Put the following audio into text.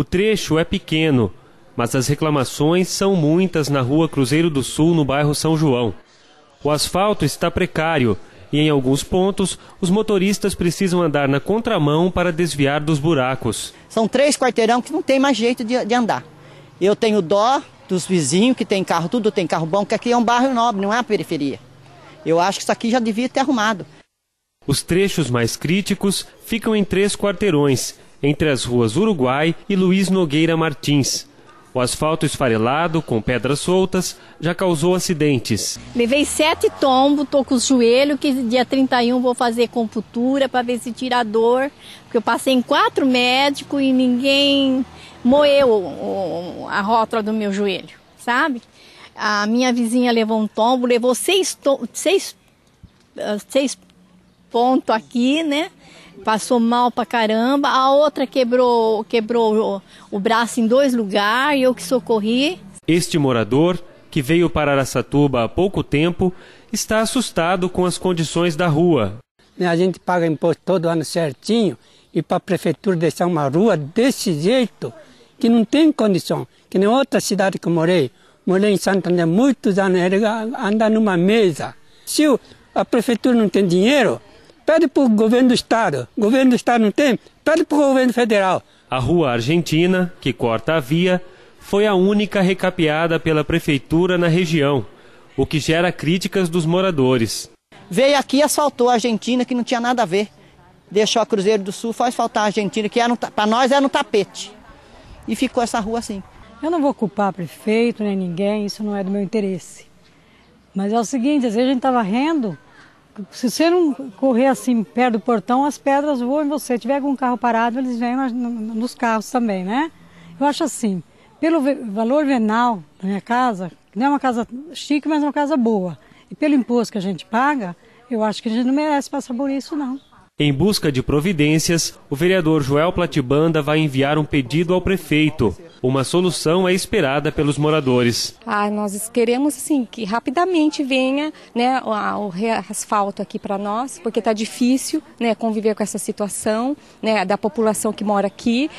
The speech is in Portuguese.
O trecho é pequeno, mas as reclamações são muitas na rua Cruzeiro do Sul, no bairro São João. O asfalto está precário e, em alguns pontos, os motoristas precisam andar na contramão para desviar dos buracos. São três quarteirão que não tem mais jeito de, de andar. Eu tenho dó dos vizinhos que tem carro, tudo tem carro bom, que aqui é um bairro nobre, não é uma periferia. Eu acho que isso aqui já devia ter arrumado. Os trechos mais críticos ficam em três quarteirões, entre as ruas Uruguai e Luiz Nogueira Martins. O asfalto esfarelado, com pedras soltas, já causou acidentes. Levei sete tombos, tô com os joelhos, que dia 31 vou fazer computura para ver se tira a dor. Porque eu passei em quatro médicos e ninguém moeu a rótula do meu joelho, sabe? A minha vizinha levou um tombo, levou seis, seis, ah, seis pontos aqui, né? Passou mal pra caramba. A outra quebrou, quebrou o, o braço em dois lugares, eu que socorri. Este morador, que veio para Aracatuba há pouco tempo, está assustado com as condições da rua. A gente paga imposto todo ano certinho e para a prefeitura deixar uma rua desse jeito, que não tem condição. Que nem outra cidade que eu morei, morei em Santander muitos anos, anda numa mesa. Se a prefeitura não tem dinheiro, Pede para o governo do estado. O governo do estado não tem? Pede para o governo federal. A rua Argentina, que corta a via, foi a única recapeada pela prefeitura na região, o que gera críticas dos moradores. Veio aqui e asfaltou a Argentina, que não tinha nada a ver. Deixou a Cruzeiro do Sul, foi asfaltar a Argentina, que para nós era no tapete. E ficou essa rua assim. Eu não vou culpar prefeito nem ninguém, isso não é do meu interesse. Mas é o seguinte, às vezes a gente estava rendo se você não correr assim perto do portão, as pedras voam em você. Se tiver com um carro parado, eles vêm nos carros também, né? Eu acho assim, pelo valor venal da minha casa, não é uma casa chique, mas é uma casa boa. E pelo imposto que a gente paga, eu acho que a gente não merece passar por isso, não. Em busca de providências, o vereador Joel Platibanda vai enviar um pedido ao prefeito. Uma solução é esperada pelos moradores. Ah, nós queremos assim que rapidamente venha né, o, o asfalto aqui para nós, porque está difícil né, conviver com essa situação né, da população que mora aqui.